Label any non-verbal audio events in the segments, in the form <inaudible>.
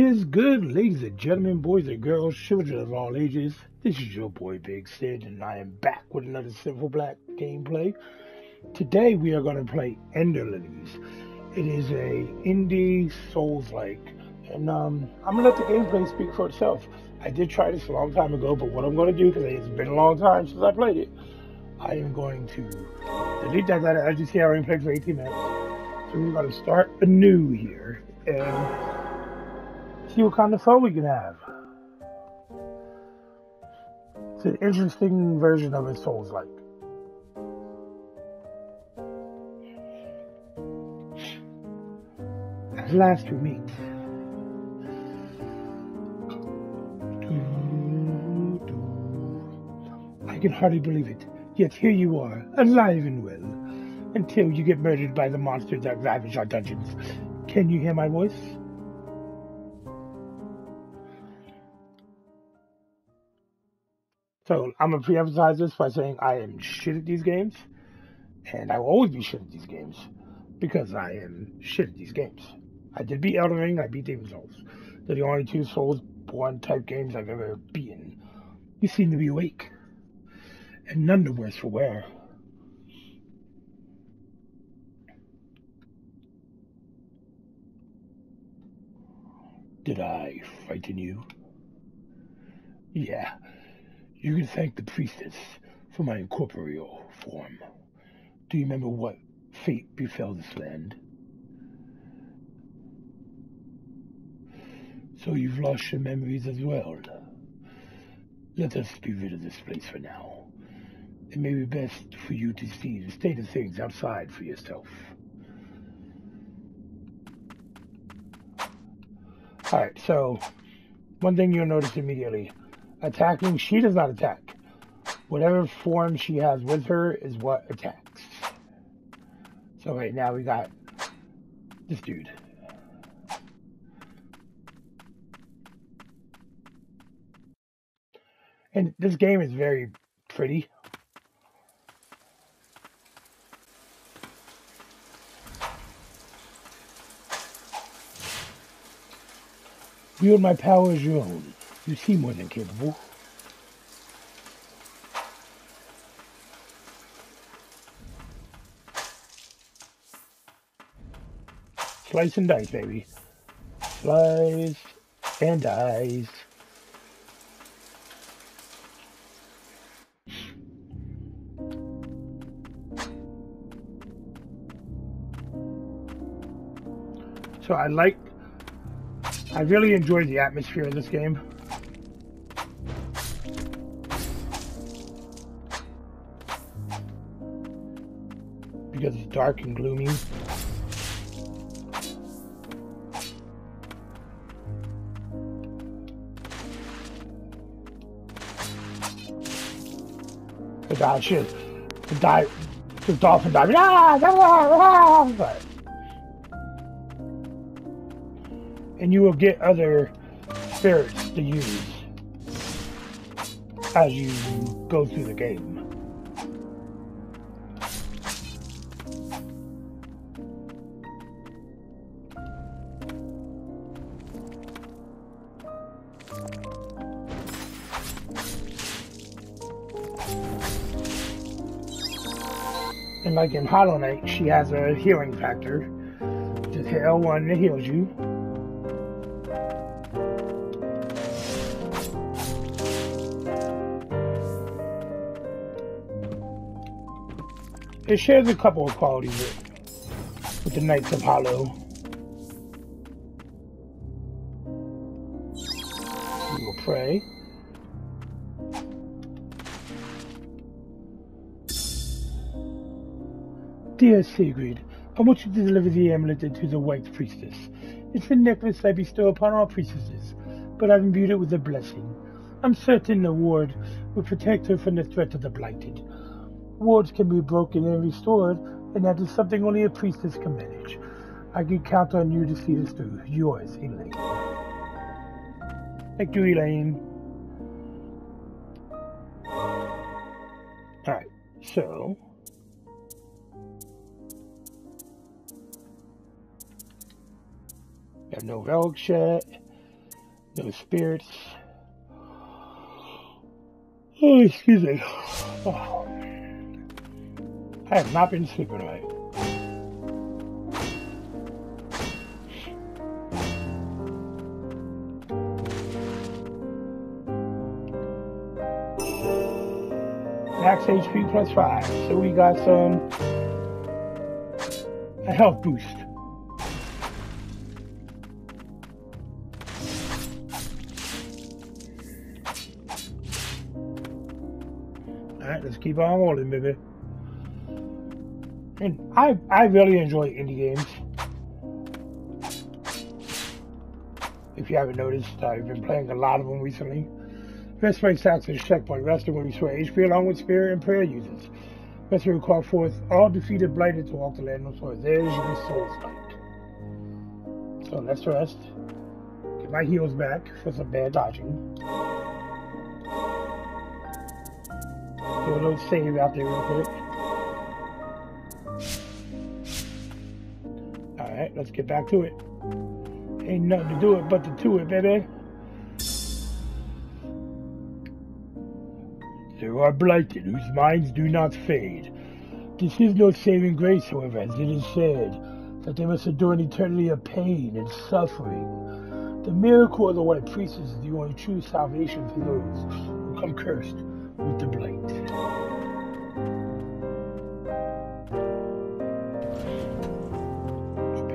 is good, ladies and gentlemen, boys and girls, children of all ages. This is your boy Big Sid, and I am back with another Synful Blaq gameplay. Today we are going to play Ender Lilies. It is a indie Souls-like, and um, I'm gonna let the gameplay speak for itself. I did try this a long time ago, but what I'm going to do, because it's been a long time since I played it, I am going to delete that data. As you see, I already played for 18 minutes. So we're going to start anew here and see what kind of fun we can have. It's an interesting version of a Souls like. At last we meet. I can hardly believe it. Yet here you are, alive and well, until you get murdered by the monsters that ravage our dungeons. Can you hear my voice? So I'm gonna pre-emphasize this by saying I am shit at these games, and I will always be shit at these games because I am shit at these games. I did beat Elden Ring, I beat Demon's Souls. They're the only two Soulsborne type games I've ever beaten. You seem to be awake, and none the worse for wear. Did I frighten you? Yeah, you can thank the priestess for my incorporeal form. Do you remember what fate befell this land? So you've lost your memories as well. Let us be rid of this place for now. It may be best for you to see the state of things outside for yourself. Alright, so one thing you'll notice immediately. Attacking, she does not attack. Whatever form she has with her is what attacks. So right now we got this dude. And this game is very pretty. Wield my power as your own. You seem more than capable. Slice and dice, baby. Slice and dice. So I like, I really enjoyed the atmosphere of this game. Dark and gloomy. The dog. The die the dolphin dive. Ah, ah, ah, but and you will get other spirits to use as you go through the game. And like in Hollow Knight, she has a healing factor. Just hit L1 it heals you. It shares a couple of qualities with, with the Knights of Hollow. We will pray. Dear Siegrid, I want you to deliver the amulet to the White Priestess. It's the necklace I bestow upon all priestesses, but I've imbued it with a blessing. I'm certain the ward will protect her from the threat of the Blighted. Wards can be broken and restored, and that is something only a priestess can manage. I can count on you to see this through. Yours, Elaine. Thank you, Elaine. Alright, so... Got no relic yet. No spirits. Oh, excuse me. Oh. I have not been sleeping right. Max HP plus 5. So we got some a health boost. Alright, let's keep on rolling, baby. And I I really enjoy indie games. If you haven't noticed, I've been playing a lot of them recently. Best way is checkpoint. Resting when we swear HP along with spirit and prayer users. Best way call forth all defeated blighted to walk the land of swords. There's your soul sight. So let's rest. Get my heels back for some bad dodging. A little save out there real quick. Alright, let's get back to it. Ain't nothing to do it but to do it, baby. There are blighted whose minds do not fade. This is no saving grace, however, as it is said, that they must endure an eternity of pain and suffering. The miracle of the White Priest is the only true salvation for those who come cursed with the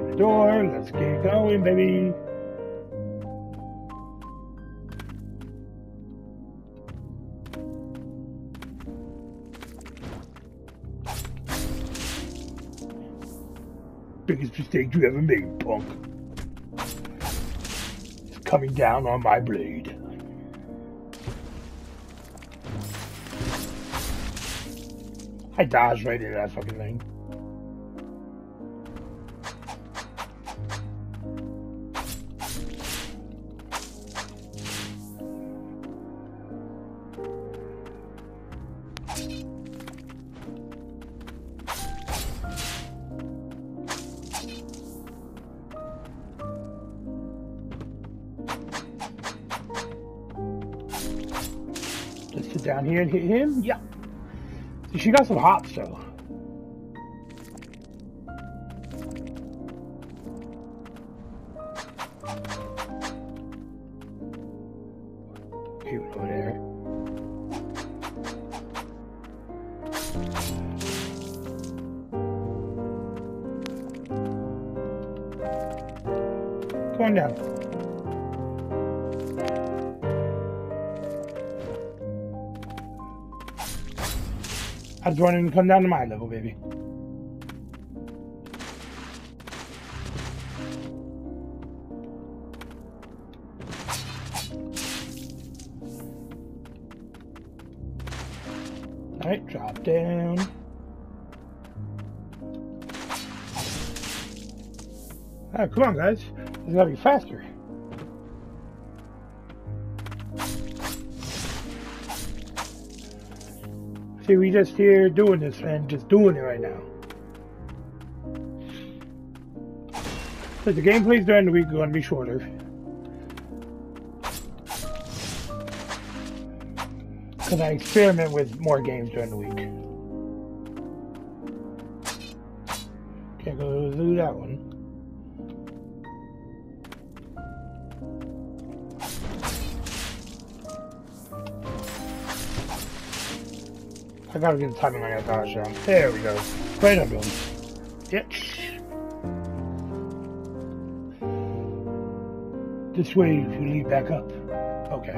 the door, let's get going, baby. Biggest mistake you ever made, punk. It's coming down on my blade. I dodged right into that fucking thing. Let's sit down here and hit him. Yeah. She got some hops though. Wanted to come down to my level, baby. Alright, drop down. Alright, come on, guys. It's gotta be faster. See, we just here doing this and just doing it right now. Because the gameplays during the week are going to be shorter. Because I experiment with more games during the week. Can't go do that one. I gotta get the timing on that dodge down. There we go. Great ambulance. Yep. This way if you lead back up. Okay.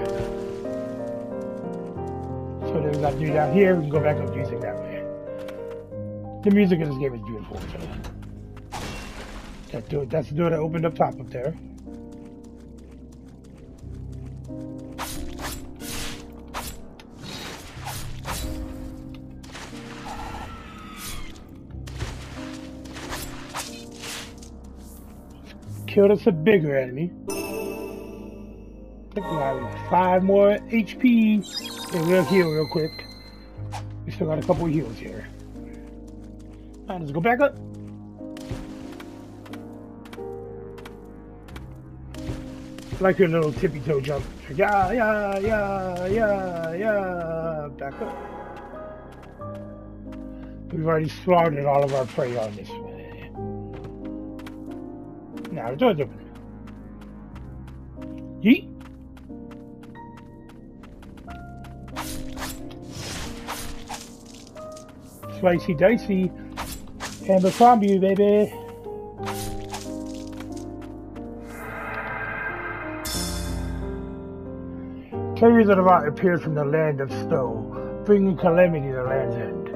So then we gotta do down here, we can go back up using that way. The music in this game is beautiful, so. That door, that's the door that opened up top up there. Killed us a bigger enemy. I five more HP. And we'll heal real quick. We still got a couple heals here. Alright, let's go back up. like your little tippy toe jump. Yeah, yeah, yeah, yeah, yeah. Back up. We've already slaughtered all of our prey on this. Now the door's open. Yeet. Slicey dicey. Abercrombie, baby. Of the Rot appeared from the land of snow, bringing calamity to the land's end.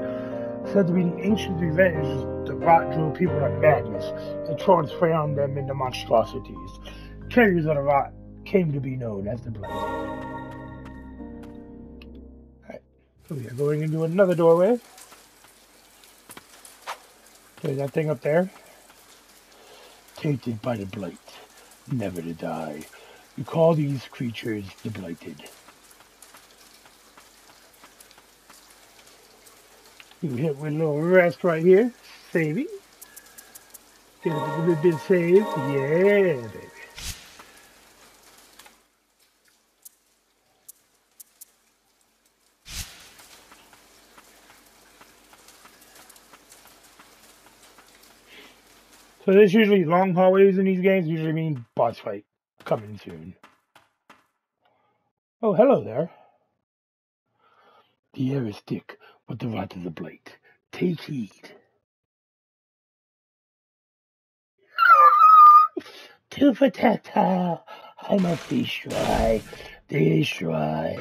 Said to be the ancient revenge, the Rot drove people to madness and transformed them into monstrosities. Carriers of the came to be known as the Blight. Alright, so we are going into another doorway. There's that thing up there. Tainted by the Blight, never to die. You call these creatures the Blighted. You hit with a little rest right here. Saving. A little bit saved. Yeah, baby. So there's usually long hallways in these games usually mean boss fight coming soon. Oh, hello there. The air is thick, but the rot is a blight. Take heed. To her, I must destroy, destroy.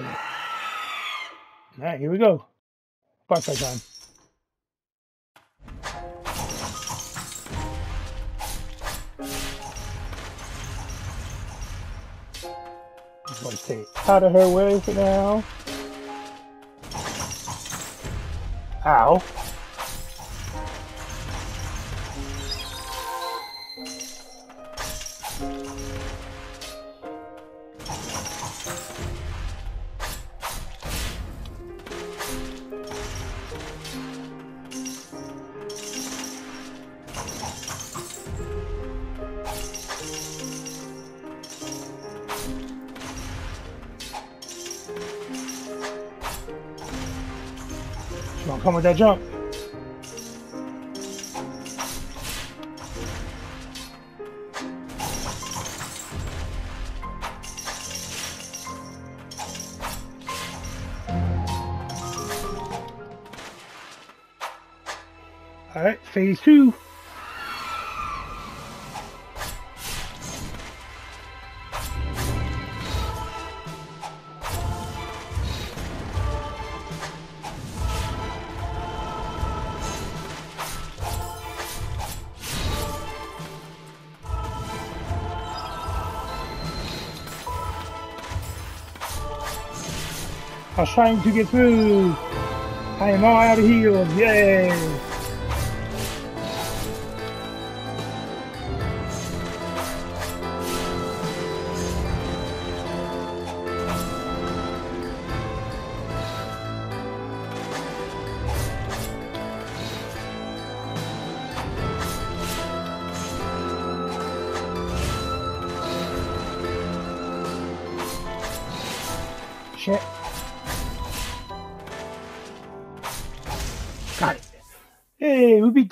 Alright, here we go. Fight time. Just want to stay out of her way for now. Ow. Come with that jump. All right, phase two. I was trying to get through. I am all out of heals. Yay!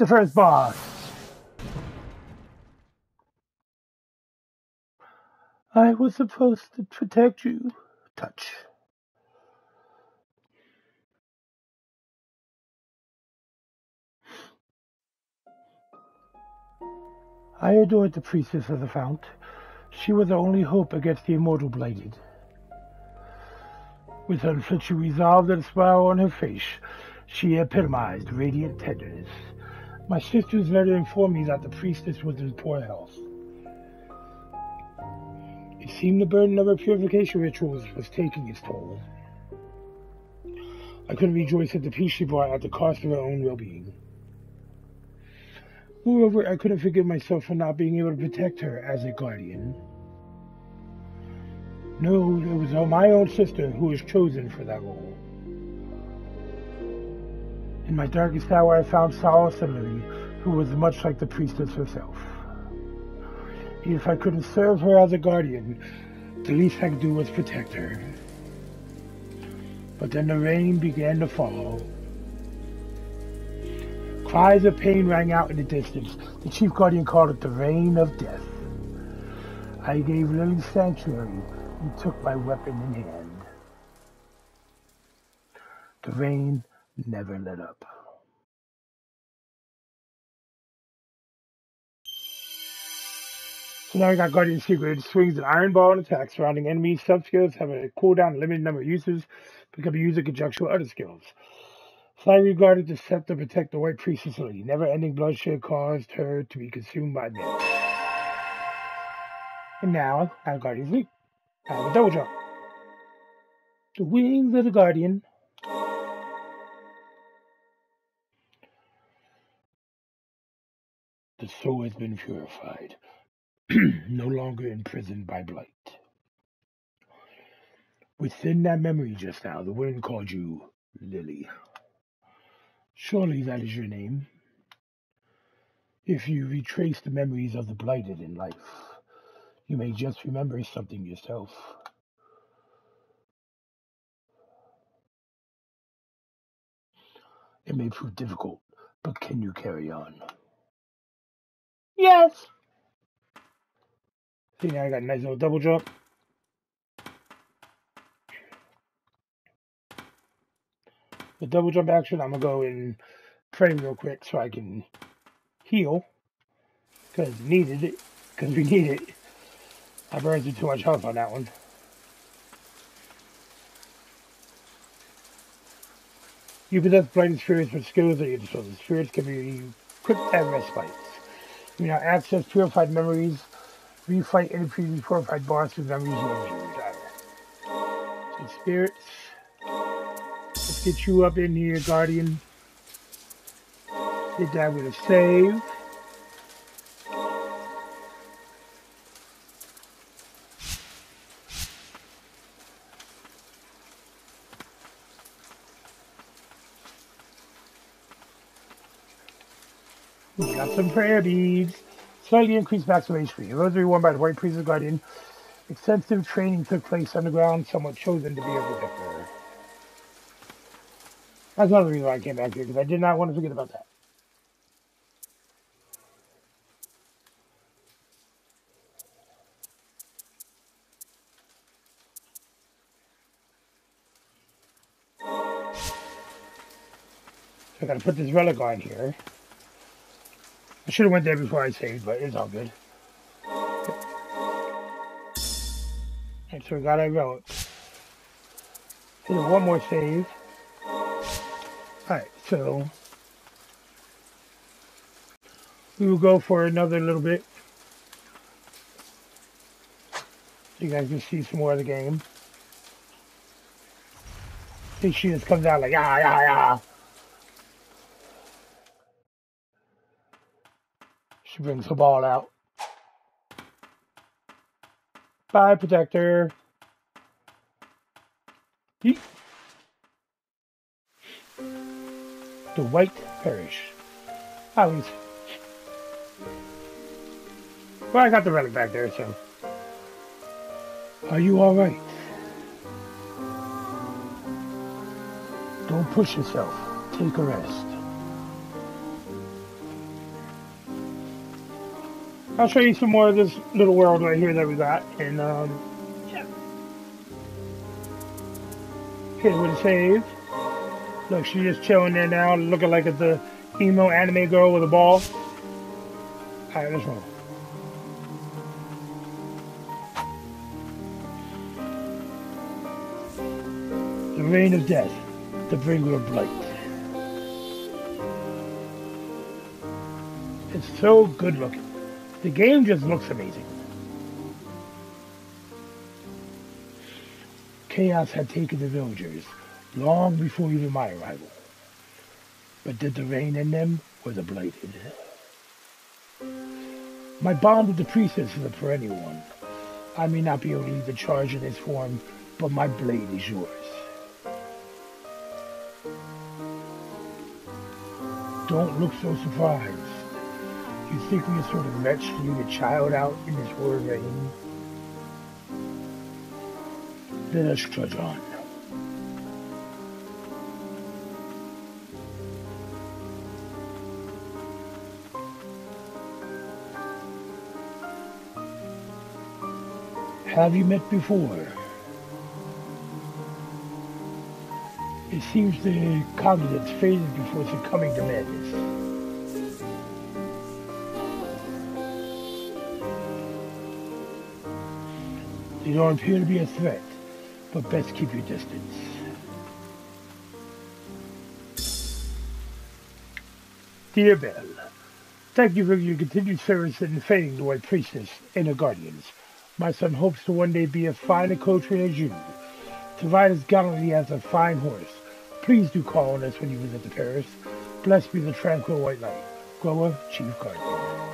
The first boss. I was supposed to protect you. Touch. I adored the priestess of the fount. She was the only hope against the immortal blighted. With inflicted resolve and smile on her face, she epitomized radiant tenderness. My sister's letter informed me that the priestess was in poor health. It seemed the burden of her purification rituals was taking its toll. I couldn't rejoice at the peace she brought at the cost of her own well-being. Moreover, I couldn't forgive myself for not being able to protect her as a guardian. No, it was my own sister who was chosen for that role. In my darkest hour, I found solace in Lily, who was much like the priestess herself. If I couldn't serve her as a guardian, The least I could do was protect her. But then the rain began to fall. Cries of pain rang out in the distance. The chief guardian called it the rain of death. I gave Lily sanctuary and took my weapon in hand. The rain never let up. So now we got Guardian Siegrid. Swings an iron ball and attacks surrounding enemies. Sub skills have a cooldown limited number of uses. but can be used in conjunction with other skills. Slightly regarded to set to protect the White Priestess Lily. Never ending bloodshed caused her to be consumed by men. And now, I have Guardian's Leap. I have a double jump. The wings of the Guardian. The soul has been purified. <clears throat> no longer imprisoned by blight. Within that memory just now, the wind called you Lily. Surely that is your name. If you retrace the memories of the blighted in life, you may just remember something yourself. It may prove difficult, but can you carry on? Yes. See, now I got a nice little double jump. The double jump action, I'm going to go and pray real quick so I can heal. Because needed it. Because we need it. I burned through too much health on that one. You possess blighted spirits with skills that you dispose. The spirits can be equipped and respites. You know, access purified memories Refight any previous purified boss with memories. So spirits. Let's get you up in here, Guardian. Get that with a save. We got some prayer beads. Slightly increased maximum HP. Rosary worn by the White Priest's Guardian. Extensive training took place underground, somewhat chosen to be a protector. That's another reason why I came back here, because I did not want to forget about that. So I gotta put this relic on here. I should have went there before I saved, but it's all good. And so our relic. So one more save. Alright, so we will go for another little bit. You guys can see some more of the game. I think she just comes out like, ah, yeah, yeah. She brings the ball out. Bye, Protector. Yeet. The White Parish. Oh, he's... Well, I got the relic back there, so... Are you alright? Don't push yourself. Take a rest. I'll show you some more of this little world right here that we got. And, um, yeah. Hit with a save. Look, she's just chilling there now, looking like it's a emo anime girl with a ball. Alright, let's roll. The rain of death, the bringer of blight. It's so good looking. The game just looks amazing. Chaos had taken the villagers long before even my arrival. But did the rain in them the blighted? My bond with the priestess is a perennial one. I may not be able to lead the charge in this form, but my blade is yours. Don't look so surprised. You think we sort of wretch leave a child out in this horrid rain? Let us trudge on. Have you met before? It seems the cognizance faded before succumbing to madness. You don't appear to be a threat, but best keep your distance. Dear Belle, thank you for your continued service in defending the White Priestess and her guardians. My son hopes to one day be as fine a coachman as you, to ride as gallantly as a fine horse. Please do call on us when you visit the Paris. Blessed be the tranquil white light. Grower, Chief Guardian.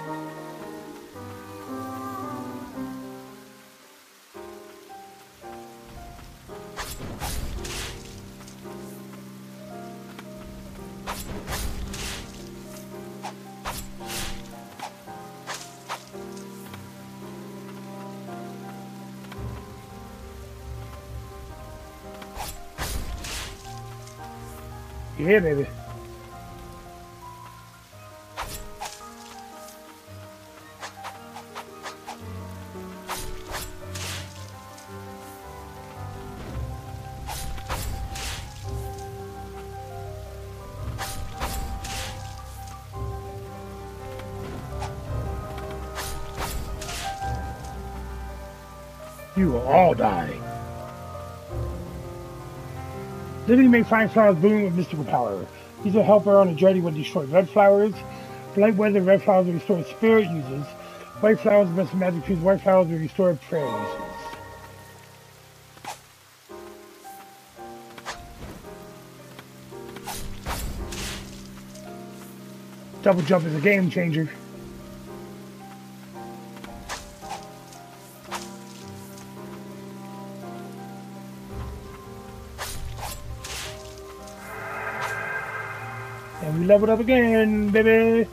Yeah, baby. You will all die. Living may find flowers blooming with mystical power. He's a helper on a journey will destroy red flowers. Light weather, red flowers restore spirit uses. White flowers, best magic trees, white flowers restore prayer uses. Double jump is a game changer. Leveled up again, baby.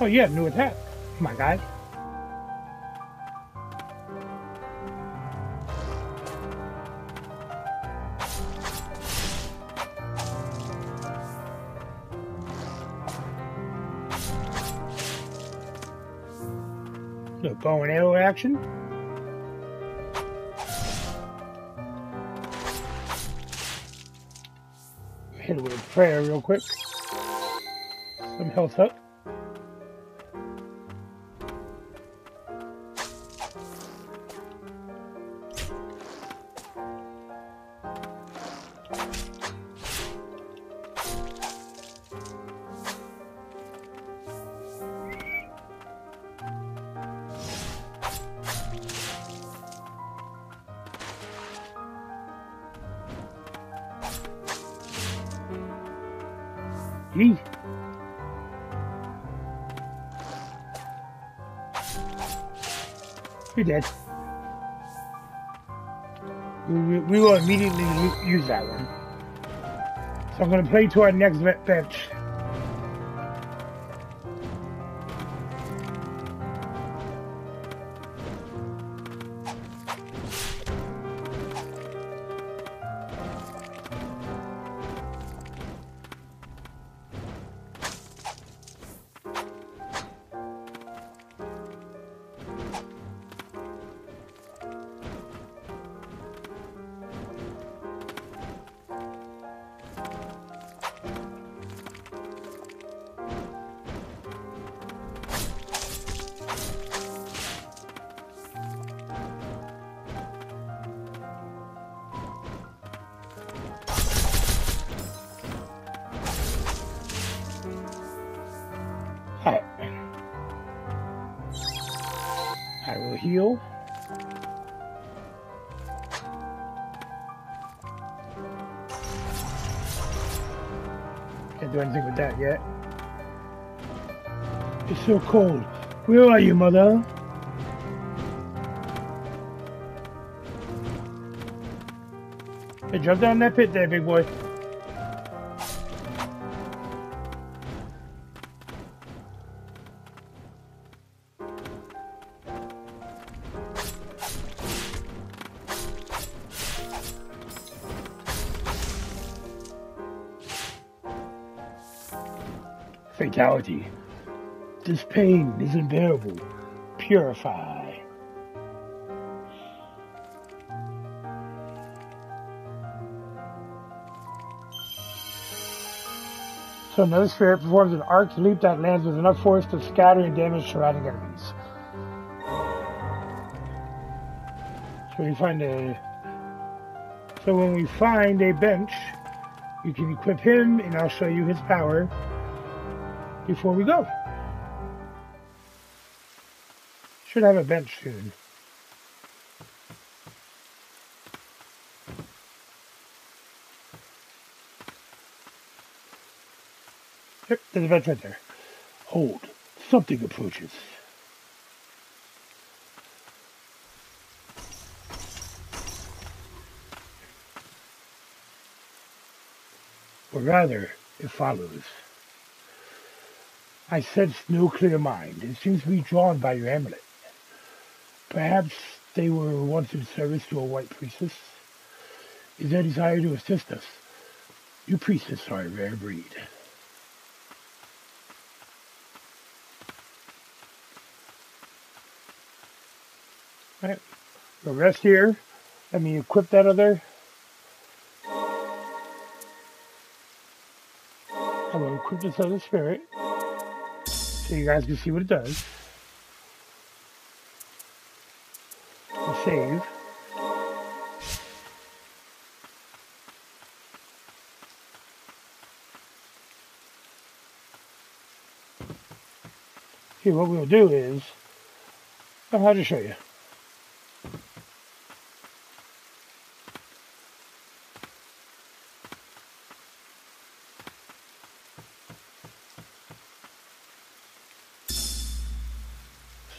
Oh yeah, new attack. My guy. Action. Hit a prayer real quick. Some health up. Yee. You're dead. We, we, will immediately use that one. So I'm going to play to our next vet Can't do anything with that yet. It's so cold. Where are you, mother? Hey, jump down that pit there, big boy. Fatality. This pain is unbearable. Purify. So another spirit performs an arc leap that lands with enough force to scatter and damage surrounding enemies. So we find a so when we find a bench, you can equip him and I'll show you his power before we go. Should have a bench soon. Yep, there's a bench right there. Hold. Something approaches. or rather, it follows. I sense no clear mind. It seems to be drawn by your amulet. Perhaps they were once in service to a white priestess. Is their desire to assist us? You priestess are a rare breed. Alright, we'll rest here. Let me equip that other I'm going to equip this other spirit so you guys can see what it does. And save. Here, what we'll do is, I'll to show you.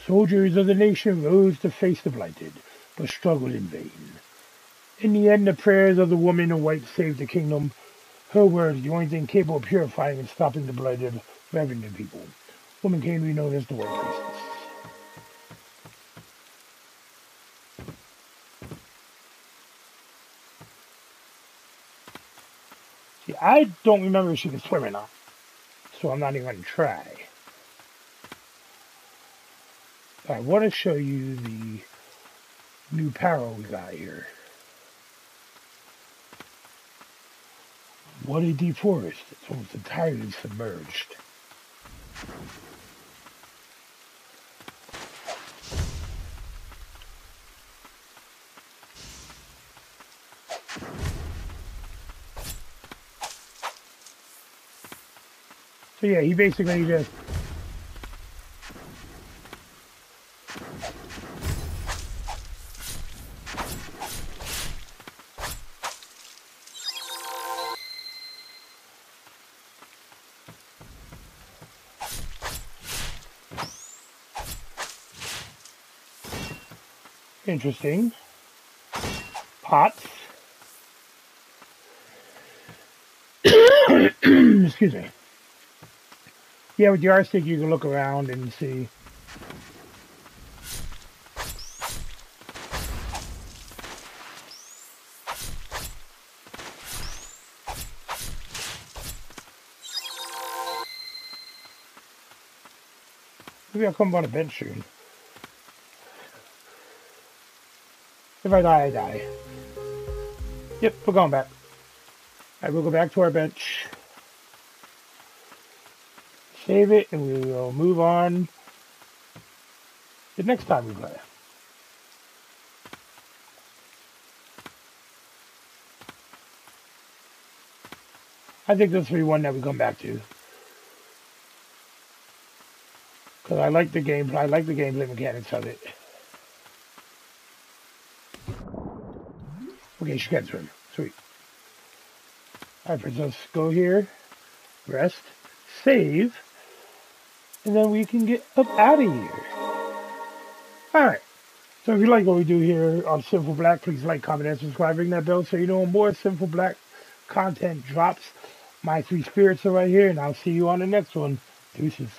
Soldiers of the nation rose to face the blighted, but struggled in vain. In the end, the prayers of the woman in white saved the kingdom. Her words, the only thing capable of purifying and stopping the blighted, ravaging people. Woman came to be known as the White Priestess. See, I don't remember if she can swim or not, so I'm not even going to try. I want to show you the new power we got here. What a deep forest. It's almost entirely submerged. So yeah, he basically just Interesting. Pots. <coughs> Excuse me. Yeah, with the R stick you can look around and see. Maybe I'll come on a bench soon. If I die, I die. Yep, we're going back. I will go back to our bench. Save it, and we will move on the next time we play. I think this will be one that we come back to. Because I like the game, I like the gameplay mechanics of it. Okay, she got through. Sweet. Alright, let's go here. Rest. Save. And then we can get up out of here. Alright. So if you like what we do here on Synful Blaq, please like, comment, and subscribe. Ring that bell so you know more Synful Blaq content drops. My three spirits are right here, and I'll see you on the next one. Deuces.